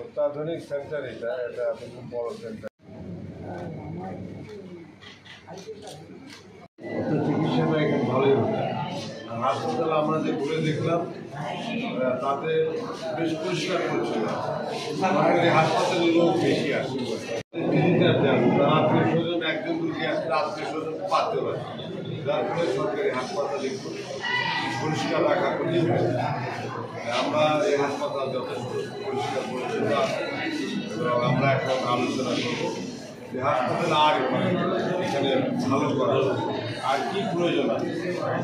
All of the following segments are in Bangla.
অত্যাধুনিক সেন্টার এটা এটা খুব বড় সেন্টার চিকিৎসাটা এখানে ভালোই হতো হাসপাতাল আমরা যে ঘুরে দেখলাম তাতে বেশ পরিষ্কার সরকারি হাসপাতালে লোক বেশি আসে। ভিজিটার দেন তার আত্মীয় স্বজন একজন রুগী আসলে আত্মীয় স্বজন পাচ্ছে না। যার ফলে সরকারি হাসপাতালে পরিষ্কার রাখা হয়েছে আমরা এই হাসপাতাল যথেষ্ট পরিষ্কার পরিচ্ছন্ন। এবং আমরা এখন আলোচনা করব যে হাসপাতাল আর এখানে ভালো করা আর কি প্রয়োজন আছে?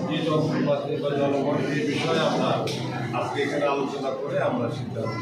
কি যন্ত্রপাতি বা জনগণ এই বিষয়ে আমরা আজকে এখানে আলোচনা করে আমরা সিদ্ধান্ত।